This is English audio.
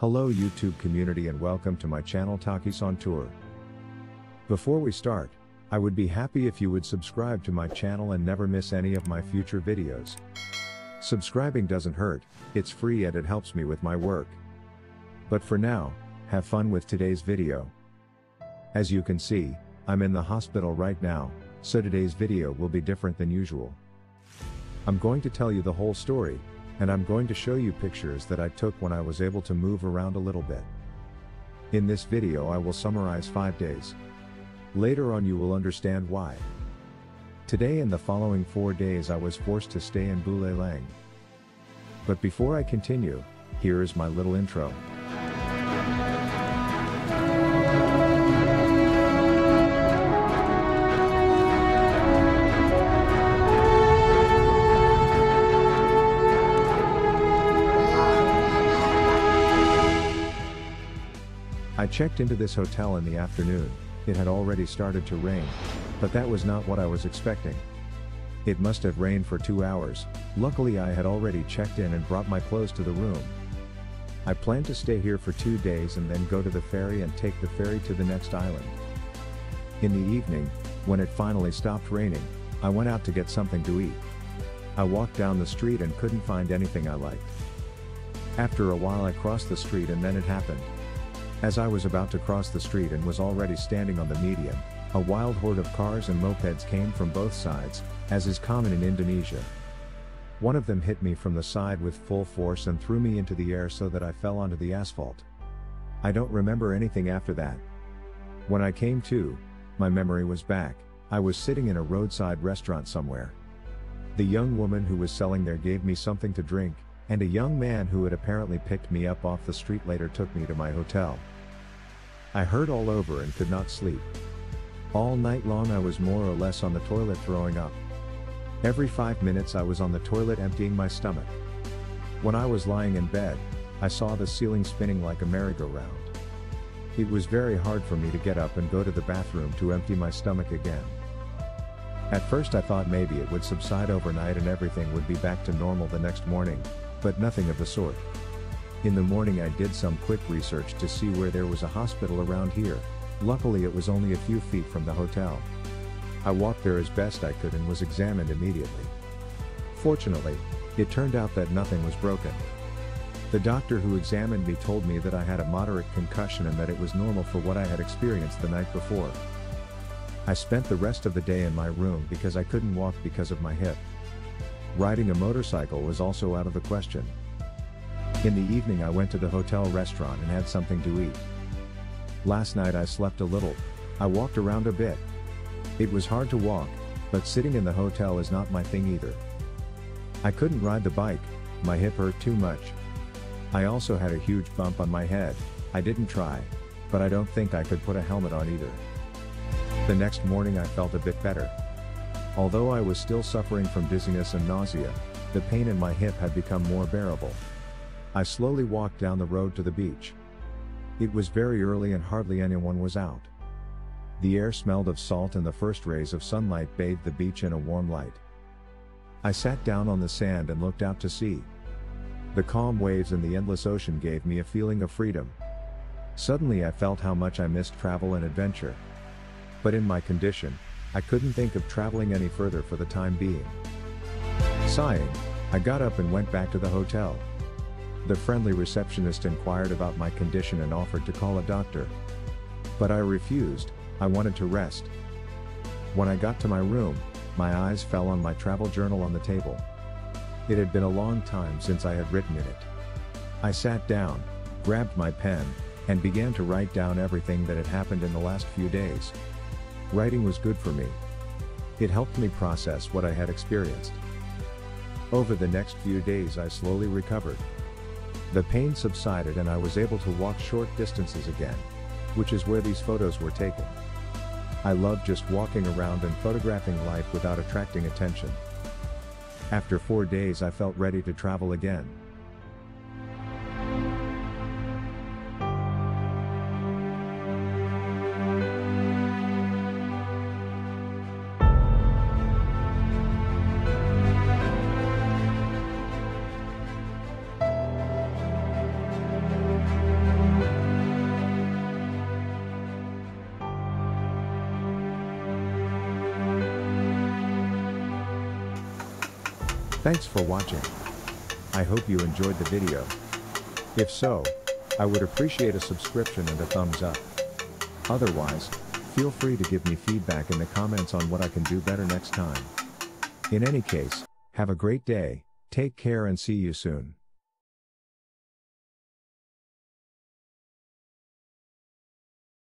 Hello YouTube community and welcome to my channel Takis on Tour. Before we start, I would be happy if you would subscribe to my channel and never miss any of my future videos. Subscribing doesn't hurt, it's free and it helps me with my work. But for now, have fun with today's video. As you can see, I'm in the hospital right now, so today's video will be different than usual. I'm going to tell you the whole story, and I'm going to show you pictures that I took when I was able to move around a little bit. In this video I will summarize 5 days. Later on you will understand why. Today and the following 4 days I was forced to stay in Lang. But before I continue, here is my little intro. Checked into this hotel in the afternoon, it had already started to rain, but that was not what I was expecting. It must have rained for two hours, luckily I had already checked in and brought my clothes to the room. I planned to stay here for two days and then go to the ferry and take the ferry to the next island. In the evening, when it finally stopped raining, I went out to get something to eat. I walked down the street and couldn't find anything I liked. After a while I crossed the street and then it happened. As I was about to cross the street and was already standing on the median, a wild horde of cars and mopeds came from both sides, as is common in Indonesia. One of them hit me from the side with full force and threw me into the air so that I fell onto the asphalt. I don't remember anything after that. When I came to, my memory was back, I was sitting in a roadside restaurant somewhere. The young woman who was selling there gave me something to drink, and a young man who had apparently picked me up off the street later took me to my hotel. I hurt all over and could not sleep. All night long I was more or less on the toilet throwing up. Every five minutes I was on the toilet emptying my stomach. When I was lying in bed, I saw the ceiling spinning like a merry-go-round. It was very hard for me to get up and go to the bathroom to empty my stomach again. At first I thought maybe it would subside overnight and everything would be back to normal the next morning, but nothing of the sort. In the morning I did some quick research to see where there was a hospital around here, luckily it was only a few feet from the hotel. I walked there as best I could and was examined immediately. Fortunately, it turned out that nothing was broken. The doctor who examined me told me that I had a moderate concussion and that it was normal for what I had experienced the night before. I spent the rest of the day in my room because I couldn't walk because of my hip. Riding a motorcycle was also out of the question. In the evening I went to the hotel restaurant and had something to eat. Last night I slept a little, I walked around a bit. It was hard to walk, but sitting in the hotel is not my thing either. I couldn't ride the bike, my hip hurt too much. I also had a huge bump on my head, I didn't try, but I don't think I could put a helmet on either. The next morning I felt a bit better. Although I was still suffering from dizziness and nausea, the pain in my hip had become more bearable. I slowly walked down the road to the beach. It was very early and hardly anyone was out. The air smelled of salt and the first rays of sunlight bathed the beach in a warm light. I sat down on the sand and looked out to sea. The calm waves and the endless ocean gave me a feeling of freedom. Suddenly I felt how much I missed travel and adventure. But in my condition, I couldn't think of traveling any further for the time being. Sighing, I got up and went back to the hotel. The friendly receptionist inquired about my condition and offered to call a doctor. But I refused, I wanted to rest. When I got to my room, my eyes fell on my travel journal on the table. It had been a long time since I had written in it. I sat down, grabbed my pen, and began to write down everything that had happened in the last few days. Writing was good for me. It helped me process what I had experienced. Over the next few days I slowly recovered. The pain subsided and I was able to walk short distances again, which is where these photos were taken. I love just walking around and photographing life without attracting attention. After four days I felt ready to travel again. Thanks for watching. I hope you enjoyed the video. If so, I would appreciate a subscription and a thumbs up. Otherwise, feel free to give me feedback in the comments on what I can do better next time. In any case, have a great day, take care and see you soon.